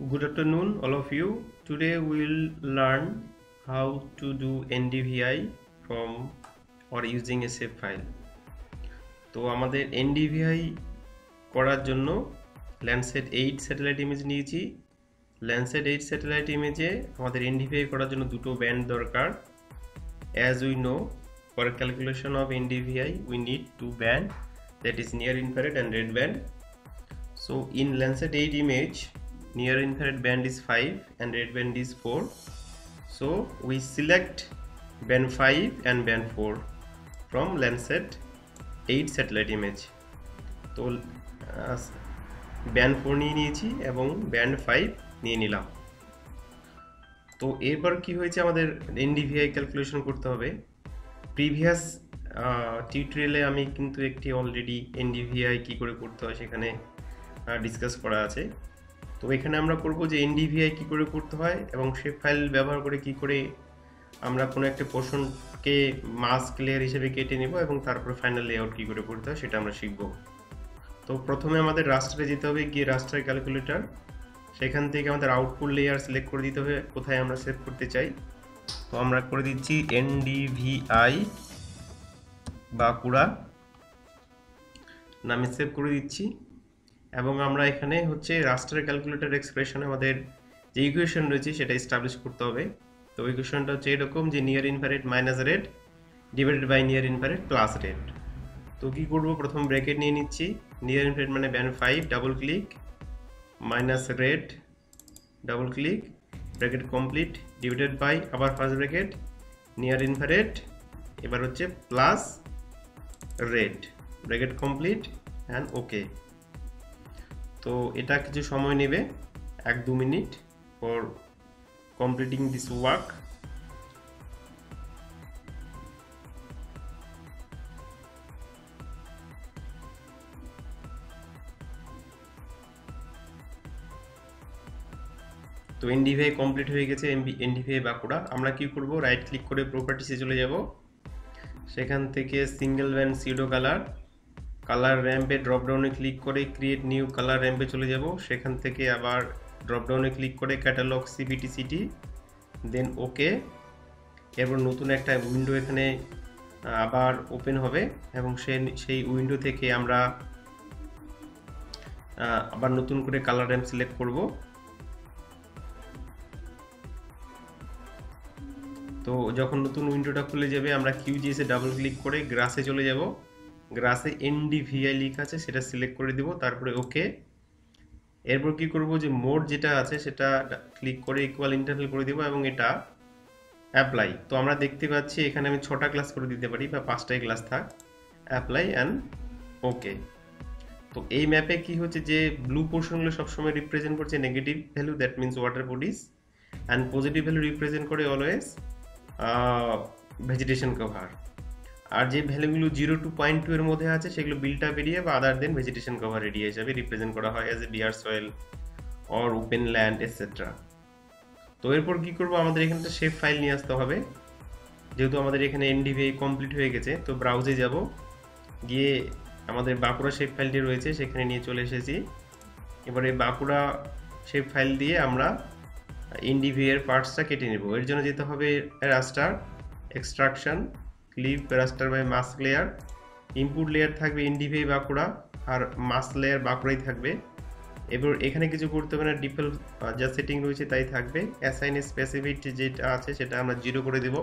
Good afternoon, all of you. Today we will learn how to do NDVI from or using a save file. তো আমাদের NDVI করার জন্য Landsat eight satellite image নিয়েছি Landsat eight satellite ইমেজে আমাদের NDVI করার জন্য দুটো ব্যান্ড দরকার as we know for calculation of NDVI we need two band that is near infrared and red band so in Lancet 8 image near infrared band is 5 and red band is 4 so, we select band 5 and band 4 from Lancet 8 satellite image. তো band four নিয়ে নিয়েছি এবং band five নিয়ে নিলাম। তো, এরপর কি হয়েছে আমাদের এনডিভিআই ক্যালকুলেশন করতে হবে। প্রিভিয়াস টিউটোরিয়ালে আমি কিন্তু একটি অলরেডি এনডিভিআই কি করে করতে হয় সেখানে ডিসকাস করা আছে। তো এখানে আমরা করব যে এনডিভিআই কী করে করতে হয় এবং সে ফাইল ব্যবহার করে কি করে আমরা কোনো একটা পোর্শনকে মাস্ক লেয়ার হিসেবে কেটে নেব এবং তারপরে ফাইনাল লেআউট কী করে করতে হয় সেটা আমরা শিখব। তো প্রথমে আমাদের রাস্টারে যেতে হবে, গিয়ে রাস্টার ক্যালকুলেটর সেখান থেকে আমাদের আউটপুট লেয়ার সিলেক্ট করে দিতে হবে, কোথায় আমরা সেভ করতে চাই। তো আমরা করে দিচ্ছি এনডিভিআই বাঁকুড়া। নামে সেভ করে দিচ্ছি। এবং আমরা এখানে হচ্ছে রাস্টার ক্যালকুলেটর এক্সপ্রেশনে আমাদের যে ইকুয়েশন রয়েছে সেটা এস্টাবলিশ করতে হবে। তো ইকুয়েশনটা হচ্ছে এরকম যে near infrared minus red divided by near infrared plus red তো কী করব? প্রথম ব্র্যাকেট নিয়ে নিচ্ছি। নিয়ার ইনফারেট মানে band five double click minus red double click bracket complete divided by আবার ফার্স্ট ব্র্যাকেট নিয়ার ইনফারেট এবার হচ্ছে plus red bracket complete and okay তো এটা কিছু সময় নেবে, এক দু minute for completing this work তো এনডিভিআই কমপ্লিট হয়ে গেছে এনডিভিআই বাঁকুড়া। আমরা কি করব? রাইট ক্লিক করে প্রপার্টিসে চলে যাব। সেখান থেকে single band pseudo colour colour র্যাম্পে ড্রপডাউনে ক্লিক করে ক্রিয়েট নিউ কালার র্যাম্পে চলে যাব। সেখান থেকে আবার ড্রপডাউনে ক্লিক করে catalog CPT city then okay এরপর নতুন একটা উইন্ডো এখানে আবার ওপেন হবে এবং সে, সেই উইন্ডো থেকে আমরা আবার নতুন করে কালার র্যাম্প সিলেক্ট করব। তো যখন নতুন উইন্ডোটা খুলে যাবে, আমরা কিউজিএসে ডাবল ক্লিক করে গ্রাসে চলে যাব। গ্রাসে এনডিভিআই লিখা আছে, সেটা সিলেক্ট করে দিব, তারপরে ওকে এরপর কি করব যে মোড যেটা আছে, সেটা ক্লিক করে ইকুয়াল ইন্টারভেল করে দিব এবং এটা অ্যাপ্লাই তো আমরা দেখতে পাচ্ছি এখানে আমি ছটা ক্লাস করে দিতে পারি, বা পাঁচটাই ক্লাস থাক। অ্যাপ্লাই অ্যান্ড ওকে তো এই ম্যাপে কি হচ্ছে যে ব্লু পোর্শনগুলো সবসময় রিপ্রেজেন্ট করছে negative value that means water bodies and positive value represent করে অলওয়েজ ভেজিটেশন কভার আর যে ভ্যালুগুলো জিরো টু পয়েন্ট টু এর মধ্যে আছে, সেগুলো বিলটা বেরিয়ে বা other than vegetation cover area হিসাবে রিপ্রেজেন্ট করা হয় as a bare soil or open land etcetera তো এরপর কি করব? আমাদের এখানে একটা শেপ ফাইল নিয়ে আসতে হবে। যেহেতু আমাদের এখানে এনডিভিআই কমপ্লিট হয়ে গেছে, তো ব্রাউজে যাব। গিয়ে আমাদের বাঁকুড়া শেপ ফাইলটি রয়েছে, সেখানে নিয়ে চলে এসেছি। এবারে বাঁকুড়া শেপ ফাইল দিয়ে আমরা এনডিভিআই এর পার্টসটা কেটে নেব। এর জন্য যেতে হবে raster extraction clip raster by mask layer input layer থাকবে এনডিভিআই বাঁকুড়া আর মাস্ক লেয়ার বাঁকুড়াই থাকবে। এবার এখানে কিছু করতে হবে না ডিফল্ট যা সেটিং রয়েছে তাই থাকবে। অ্যাসাইন স্পেসিফিক যেটা আছে সেটা আমরা জিরো করে দেব।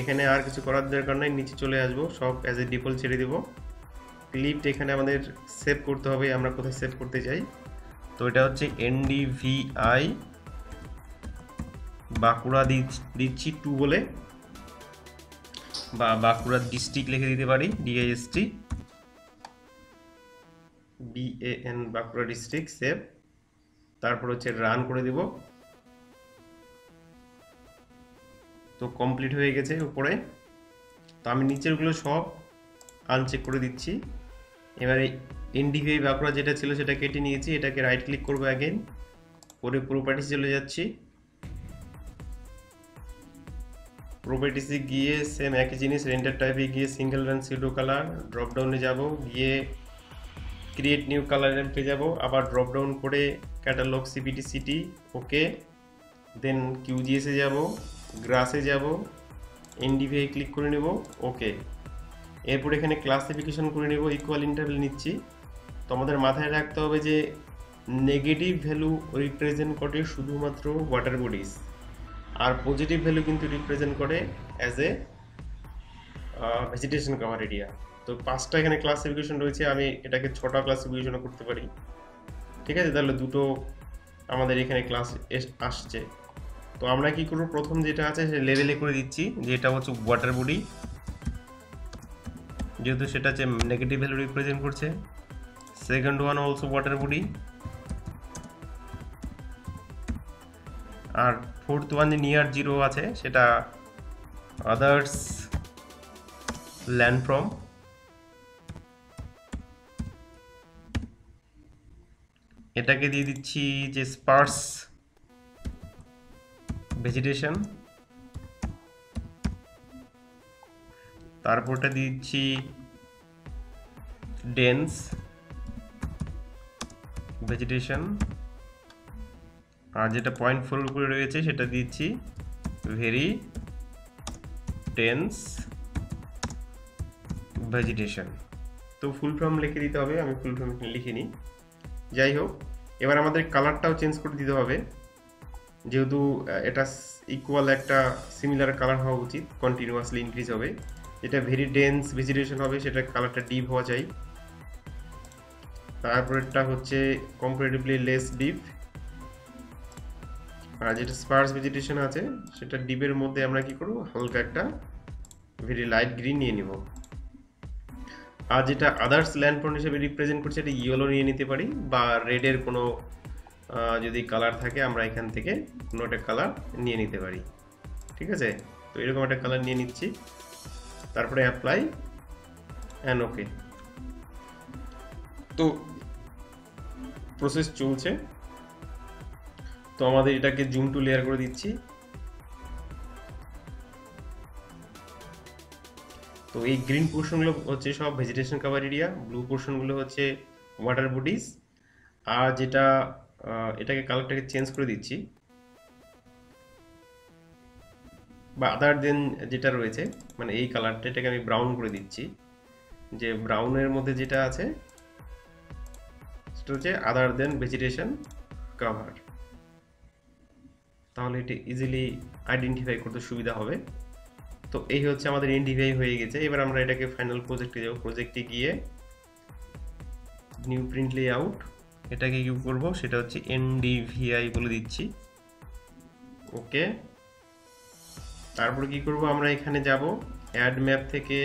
এখানে আর কিছু করার দরকার নাই, নিচে চলে আসব, সব অ্যাজ এ ডিফল্ট ছেড়ে দেব। ক্লিপটা এখানে আমাদের সেভ করতে হবে, আমরা কোথায় সেভ করতে চাই? তো এটা হচ্ছে এনডিভিআই বাঁকুড়া দিচ্ছি টু বলে। বা বাঁকুড়া ডিস্ট্রিক্ট লিখে দিতে পারি DIST BAN Bankura district save তারপর হচ্ছে রান করে দিব। তো কমপ্লিট হয়ে গেছে উপরে। তো আমি নিচেরগুলো সব আনচেক করে দিচ্ছি। এবারে এনডিভিআই বাঁকুড়া যেটা ছিল সেটা কেটে নিয়েছি, এটাকে রাইট ক্লিক করব অ্যাগেন করে প্রপার্টিস চলে যাচ্ছি। প্রপার্টিসে গিয়ে সেম একই জিনিস রেন্টার টাইপে গিয়ে single run pseudo colour drop ডাউনে যাব, গিয়ে ক্রিয়েট নিউ কালার র্যাম্পে যাব, আবার ড্রপ ডাউন করে catalog CPT city okay then কিউজিএসে যাব গ্রাসে যাব এনডিভিআই ক্লিক করে নেব ওকে এরপর এখানে ক্লাসিফিকেশন করে নেব ইকুয়াল ইন্টারভেল নিচ্ছি। তো আমাদের মাথায় রাখতে হবে যে নেগেটিভ ভ্যালু রিপ্রেজেন্ট করে শুধুমাত্র ওয়াটার বডিজ আর পজিটিভ ভ্যালু কিন্তু রিপ্রেজেন্ট করে as a vegetation cover area তো পাঁচটা এখানে ক্লাসিফিকেশন রয়েছে, আমি এটাকে ছটা ক্লাসিফিকেশনও করতে পারি। ঠিক আছে? তাহলে দুটো আমাদের এখানে ক্লাস আসছে। তো আমরা কি করব? প্রথম যেটা আছে, সে লেভেলে করে দিচ্ছি, যে এটা হচ্ছে ওয়াটার বডি যেহেতু সেটা হচ্ছে নেগেটিভ ভ্যালু রিপ্রেজেন্ট করছে। Second one also water body আর ফোর্থ ওয়ান নিয়ার জিরো আছে, সেটা আদার্স ল্যান্ড ফ্রম এটাকে দিয়ে দিচ্ছি যে স্পার্স ভেজিটেশন তারপরটা দিচ্ছি ডেন্স ভেজিটেশন আর যেটা পয়েন্ট ফোর উপরে রয়েছে, সেটা দিচ্ছি। ভেরি টেন্স ভেজিটেশন তো ফুল ফর্ম লিখে দিতে হবে, আমি ফুল ফর্ম লিখে নিই। যাই হোক, এবার আমাদের কালারটাও চেঞ্জ করে দিতে হবে। যেহেতু এটা ইকুয়াল একটা সিমিলার কালার হওয়া উচিত কন্টিনিউয়াসলি ইনক্রিজ হবে। যেটা ভেরি ডেন্স ভেজিটেশন হবে, সেটা কালারটা ডিপ হওয়া চাই। তারপরেরটা হচ্ছে কম্পারেটিভলি লেস ডিপ আর যেটা স্পার্স ভেজিটেশন আছে, সেটা ডিপের মধ্যে আমরা কি করব? হালকা একটা ভেরি লাইট গ্রিন নিয়ে নিব। আর যেটা আদার্স ল্যান্ড ল্যান্ডফোন হিসেবে রিপ্রেজেন্ট করছে এটা ইয়েলো নিয়ে নিতে পারি, বা রেডের কোনো যদি কালার থাকে, আমরা এখান থেকে কোনো একটা কালার নিয়ে নিতে পারি। ঠিক আছে? তো এরকম একটা কালার নিয়ে নিচ্ছি। তারপরে অ্যাপ্লাই অ্যান্ড ওকে তো প্রসেস চলছে। তো আমাদের এটাকে জুম টু লেয়ার করে দিচ্ছি। তো এই গ্রিন পোর্শনগুলো হচ্ছে সব ভেজিটেশন কাভার এরিয়া ব্লু পোর্শনগুলো হচ্ছে ওয়াটার বডিজ আর যেটা এটাকে কালারটাকে চেঞ্জ করে দিচ্ছি। বা আদার দেন যেটা রয়েছে মানে এই কালারটা এটাকে আমি ব্রাউন করে দিচ্ছি। যে ব্রাউনের মধ্যে যেটা আছে, সেটা হচ্ছে আদার দেন ভেজিটেশন কাভার তাহলে এটি ইজিলি আইডেন্টিফাই করতে সুবিধা হবে। তো এই হচ্ছে আমাদের এনডিভিআই হয়ে গেছে। এবার আমরা এটাকে ফাইনাল প্রজেক্টে যাব। প্রজেক্টে গিয়ে নিউ প্রিন্ট লে আউট এটাকে ইউ করব? সেটা হচ্ছে এনডিভিআই বলে দিচ্ছি। ওকে তারপর কি করব? আমরা এখানে যাব। অ্যাড ম্যাপ থেকে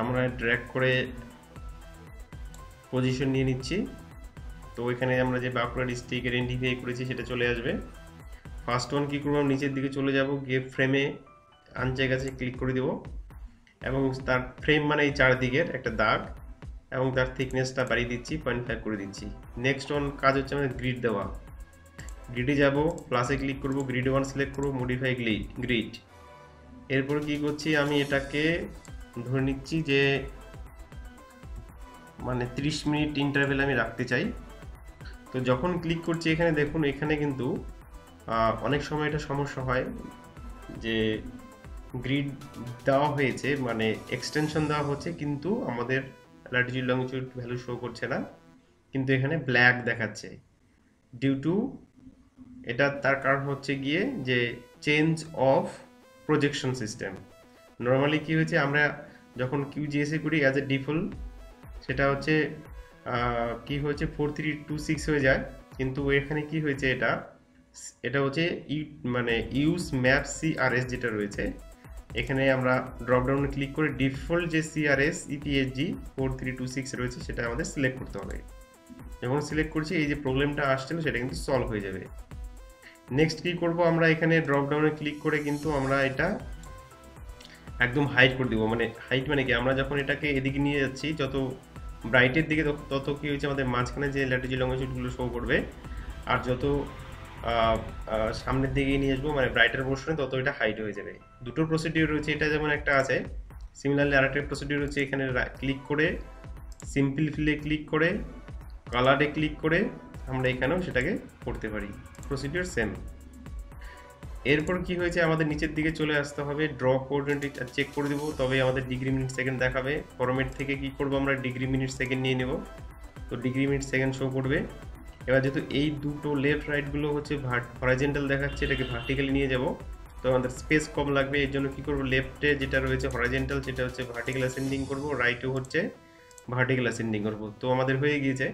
আমরা ড্র্যাগ করে পজিশন নিয়ে নিচ্ছি। তো এখানে আমরা যে বাঁকুড়া ডিস্ট্রিক্টের এনডিভিআই করেছি, সেটা চলে আসবে। ফার্স্ট ওয়ান কী করব? নিচের দিকে চলে যাব, গিয়ে ফ্রেমে আনচেক আছে ক্লিক করে দেব। এবং তার ফ্রেম মানে এই চারদিকের একটা দাগ এবং তার থিকনেসটা বাড়িয়ে দিচ্ছি পয়েন্ট ফাইভ করে দিচ্ছি। নেক্সট ওয়ান কাজ হচ্ছে আমাদের গ্রিড দেওয়া। গ্রিডে যাব প্লাসে ক্লিক করব গ্রিড ওয়ান সিলেক্ট করব মডিফাই গ্রিড গ্রিড এরপর কি করছি? আমি এটাকে ধরে নিচ্ছি যে মানে 30 মিনিট ইন্টারভেল আমি রাখতে চাই। তো যখন ক্লিক করছি এখানে, দেখুন এখানে কিন্তু অনেক সময় এটা সমস্যা হয় যে গ্রিড দেওয়া হয়েছে মানে এক্সটেনশন দেওয়া হচ্ছে, কিন্তু আমাদের ল্যাটিটিউড লংটিটিউড ভ্যালু শো করছে না, কিন্তু এখানে ব্ল্যাক দেখাচ্ছে। ডিউ টু এটা তার কারণ হচ্ছে গিয়ে যে change of projection system normally কি হয়েছে, আমরা যখন কিউজিএসএ করি অ্যাজ এ ডিফল্ট সেটা হচ্ছে কি হয়েছে ফোর থ্রি টু সিক্স হয়ে যায়, কিন্তু এখানে কি হয়েছে এটা? এটা হচ্ছে ইউ মানে ইউজ ম্যাপ সিআরএস যেটা রয়েছে। এখানে আমরা ড্রপডাউনে ক্লিক করে ডিফল্ট যে CRS EPSG four three two six রয়েছে, সেটা আমাদের সিলেক্ট করতে হবে। যখন সিলেক্ট করছি, এই যে প্রবলেমটা আসছিল, সেটা কিন্তু সলভ হয়ে যাবে। নেক্সট কি করব আমরা এখানে ড্রপডাউনে ক্লিক করে কিন্তু আমরা এটা একদম হাইট করে দেবো। মানে হাইট মানে কি? আমরা যখন এটাকে এদিকে নিয়ে যাচ্ছি, যত ব্রাইটের দিকে, তত কি হয়েছে? আমাদের মাঝখানে যে ল্যাটিজি লঙ্গিটিউডগুলো শো করবে, আর যত সামনের দিকে নিয়ে আসব মানে ব্রাইটার পোর্শনে তত এটা হাইট হয়ে যাবে। দুটো প্রসিডিউর রয়েছে, এটা যেমন একটা আছে সিমিলারলি আরেকটা প্রসিডিউর হচ্ছে এখানে ক্লিক করে সিম্পল ফিলে ক্লিক করে কালারে ক্লিক করে, আমরা এখানেও সেটাকে করতে পারি। প্রসিডিউর সেম এরপর কি হয়েছে, আমাদের নিচের দিকে চলে আসতে হবে ড্র কোঅর্ডিনেট চেক করে দেবো তবে আমাদের ডিগ্রি মিনিট সেকেন্ড দেখাবে। ফরমেট থেকে কি করব আমরা ডিগ্রি মিনিট সেকেন্ড নিয়ে নেব। তো ডিগ্রি মিনিট সেকেন্ড শো করবে। এবার যেহেতু এই দুটো লেফট রাইটগুলো হচ্ছে হরাইজেন্টাল দেখাচ্ছে, এটাকে ভার্টিক্যালি নিয়ে যাব। তো আমাদের স্পেস কম লাগবে, এর জন্য কী করব? লেফটে যেটা রয়েছে হরাইজেন্টাল সেটা হচ্ছে ভার্টিক্যাল অ্যাসেন্ডিং করব রাইটে হচ্ছে ভার্টিক্যাল অ্যাসেন্ডিং করব। তো আমাদের হয়ে গিয়েছে।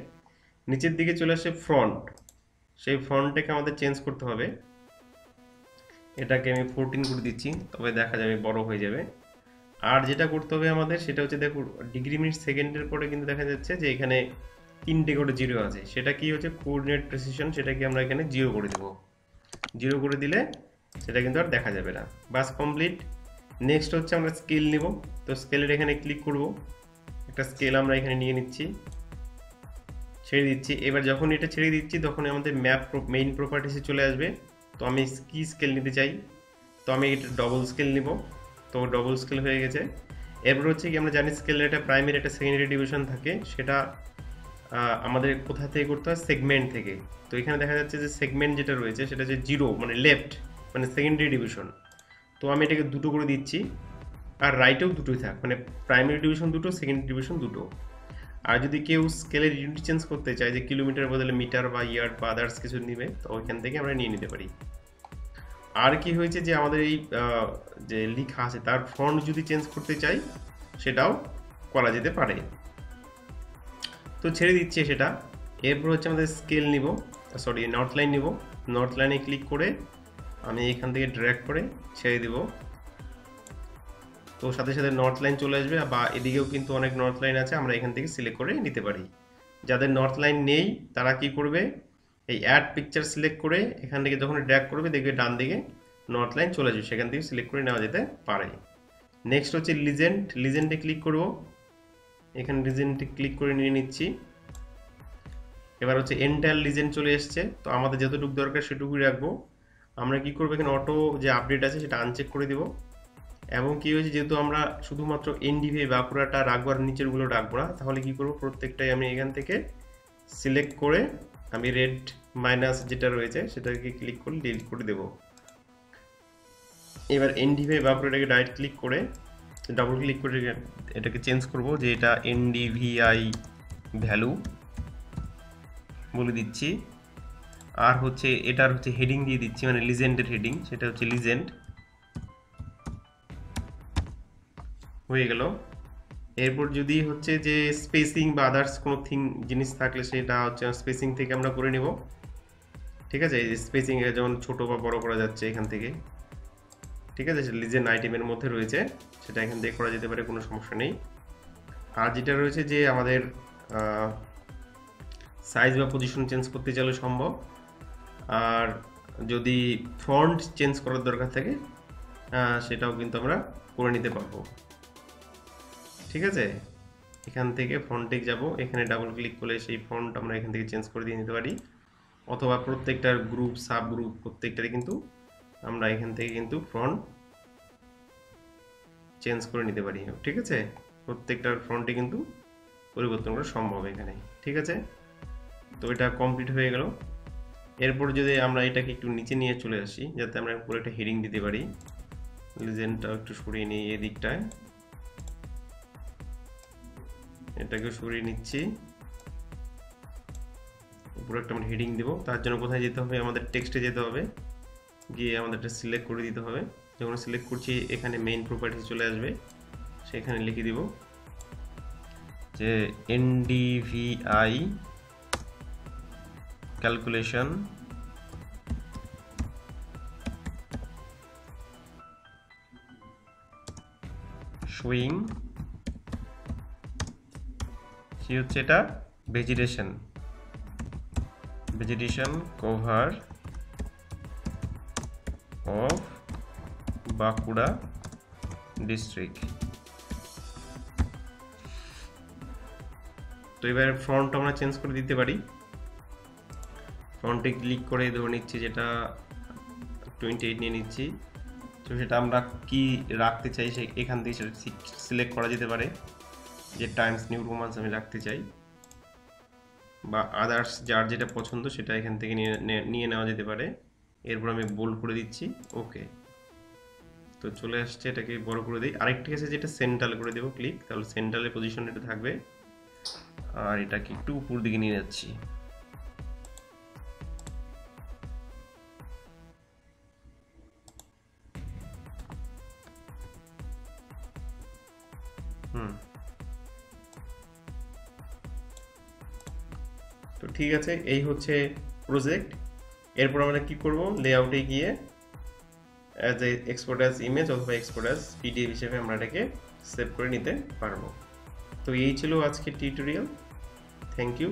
নিচের দিকে চলে আসে ফ্রন্ট সেই ফ্রন্টটাকে আমাদের চেঞ্জ করতে হবে। এটাকে আমি ফোরটিন করে দিচ্ছি, তবে দেখা যাবে বড় হয়ে যাবে। আর যেটা করতে হবে আমাদের, সেটা হচ্ছে দেখো ডিগ্রি মিনিট সেকেন্ডের পরে কিন্তু দেখা যাচ্ছে যে এখানে তিনটে করে জিরো আছে। সেটা কি হচ্ছে? কোঅর্ডিনেট প্রেসিশন সেটাকে আমরা এখানে জিরো করে দেবো। জিরো করে দিলে সেটা কিন্তু আর দেখা যাবে না। বাস কমপ্লিট নেক্সট হচ্ছে আমরা স্কেল নিব। তো স্কেলের এখানে ক্লিক করব। একটা স্কেল আমরা এখানে নিয়ে নিচ্ছি। ছেড়ে দিচ্ছি। এবার যখন এটা ছেড়ে দিচ্ছি, তখন আমাদের ম্যাপ মেইন প্রপার্টিসে চলে আসবে। তো আমি কি স্কেল নিতে চাই? তো আমি এটা ডবল স্কেল নিব। তো ডবল স্কেল হয়ে গেছে। এরপর হচ্ছে কি আমরা জানি স্কেলের একটা প্রাইমারি একটা সেকেন্ডারি ডিভিশন থাকে। সেটা আমাদের কোথা থেকে করতে হয়? সেগমেন্ট থেকে। তো এখানে দেখা যাচ্ছে যে সেগমেন্ট যেটা রয়েছে, সেটা যে জিরো মানে লেফট মানে সেকেন্ডারি ডিভিশন তো আমি এটাকে দুটো করে দিচ্ছি, আর রাইটেও দুটোই থাক মানে প্রাইমারি ডিভিশন দুটো সেকেন্ডারি ডিভিশন দুটো। আর যদি কেউ স্কেলের ইউনিট চেঞ্জ করতে চায়, যে কিলোমিটার বদলে মিটার বা ইয়ার্ড বা আদার্স কিছু নেবে, তো ওইখান থেকে আমরা নিয়ে নিতে পারি। আর কি হয়েছে যে আমাদের এই যে লিখা আছে, তার ফন্ট যদি চেঞ্জ করতে চাই, সেটাও করা যেতে পারে। তো ছেড়ে দিচ্ছে সেটা। এরপর হচ্ছে আমাদের স্কেল নিব। সরি নর্থ লাইন নিব। নর্থ লাইনে ক্লিক করে আমি এখান থেকে ড্র্যাগ করে ছেড়ে দিব। তো সাথে সাথে নর্থ লাইন চলে আসবে, বা এদিকেও কিন্তু অনেক নর্থ লাইন আছে, আমরা এখান থেকে সিলেক্ট করে নিতে পারি। যাদের নর্থ লাইন নেই, তারা কি করবে? এই অ্যাড পিকচার সিলেক্ট করে এখান থেকে যখন ড্র্যাগ করবে, দেখবে ডান দিকে নর্থ লাইন চলে যাবে সেখান থেকে সিলেক্ট করে নেওয়া যেতে পারে। নেক্সট হচ্ছে লিজেন্ড লিজেন্ডে ক্লিক করব। এখানে লিজেন্ডে ক্লিক করে নিয়ে নিচ্ছি। এবার হচ্ছে এন্টায়ার লিজেন্ড চলে এসছে। তো আমাদের যতটুকু দরকার সেটুকুই রাখব। আমরা কি করব? এখানে অটো যে আপডেট আছে সেটা আনচেক করে দিব। এবং কি হয়েছে? যেহেতু আমরা শুধুমাত্র এনডিভি বাঁকুড়াটা রাখব আর নিচেরগুলো রাখব না, তাহলে কি করব? প্রত্যেকটাই আমি এখান থেকে সিলেক্ট করে আমি রেড মাইনাস যেটা রয়েছে সেটাকে ক্লিক করে ডিলিট করে দেব। এবার এনডিভি বাঁকুড়াটাকে ডাইরেক্ট ক্লিক করে ডাবল ক্লিক করে এটাকে চেঞ্জ করব যে এটা এনডিভিআই ভ্যালু বলে দিচ্ছি। আর হচ্ছে, এটার হচ্ছে হেডিং দিয়ে দিচ্ছি মানে লিজেন্ডের হেডিং সেটা হচ্ছে লিজেন্ড হয়ে গেল। এরপর যদি হচ্ছে যে স্পেসিং বা আদার্স কোনো থিং জিনিস থাকলে সেটা হচ্ছে স্পেসিং থেকে আমরা করে নেব। ঠিক আছে? স্পেসিং যেমন ছোট বা বড় করা যাচ্ছে এখান থেকে। ঠিক আছে? সেটা লিজেন্ড আইটেমের মধ্যে রয়েছে, সেটা এখান থেকে করা যেতে পারে, কোনো সমস্যা নেই। আর যেটা রয়েছে যে আমাদের সাইজ বা পজিশন চেঞ্জ করতে চাইলে সম্ভব। আর যদি ফন্ট চেঞ্জ করার দরকার থাকে সেটাও কিন্তু আমরা করে নিতে পারব। ঠিক আছে? এখান থেকে ফন্টে যাব। এখানে ডাবল ক্লিক করলে সেই ফন্ট আমরা এখান থেকে চেঞ্জ করে দিয়ে নিতে পারি। অথবা প্রত্যেকটার গ্রুপ সাব গ্রুপ প্রত্যেকটারই কিন্তু আমরা এখান থেকে কিন্তু ফ্রন্ট চেঞ্জ করে নিতে পারি, ঠিক আছে? প্রত্যেকটার ফ্রন্টে কিন্তু পরিবর্তন করা সম্ভব এখানে, ঠিক আছে? তো এটা কমপ্লিট হয়ে গেল। এরপর যদি আমরা এটাকে একটু নিচে নিয়ে চলে আসি, যাতে আমরা উপরে একটা হেডিং দিতে পারি। লিজেন্ডটা একটু সরিয়ে নিই এদিকটায়। এটাকে সরিয়ে নিচ্ছি। উপরে একটা আমরা হেডিং দেবো। তার জন্য কোথায় যেতে হবে? আমাদের টেক্সটে যেতে হবে। গিয়ে আমাদেরটা সিলেক্ট করে দিতে হবে। যখন সিলেক্ট করছি, এখানে মেইন প্রপার্টি চলে আসবে। সেখানে লিখে দিব যে এনডিভিআই ক্যালকুলেশন শোয়িং কি হচ্ছে এটা vegetation vegetation cover of Bankura district তো এবার ফ্রন্ট আমরা চেঞ্জ করে দিতে পারি। ফ্রন্টে ক্লিক করে ধরে নিচ্ছি যেটা টোয়েন্টি এইট নিয়ে নিচ্ছি। তো সেটা আমরা কি রাখতে চাই সে এখান থেকে সেটা সিলেক্ট করা যেতে পারে। যে টাইমস নিউ রোমান্স আমি রাখতে চাই। বা আদার্স যার যেটা পছন্দ সেটা এখান থেকে নিয়ে নেওয়া যেতে পারে। এরপর আমি বোল্ড করে দিচ্ছি ওকে তো চলে আসছে, এটাকে বড় করে দিই। আরেকটি আছে যেটা সেন্ট্রাল করে দেবো ক্লিক তাহলে সেন্ট্রালের পজিশন এটা থাকবে। আর এটাকে একটু উপর দিকে নিয়ে যাচ্ছি। তো ঠিক আছে, এই হচ্ছে প্রজেক্ট এরপর আমরা কি করব? লেআউটে গিয়ে as a export as image অথবা এক্সপোর্ট অ্যাজ পিডিএফ হিসেবে আমরা এটাকে সেভ করে নিতে পারব। তো এই ছিল আজকের টিউটোরিয়াল থ্যাংক ইউ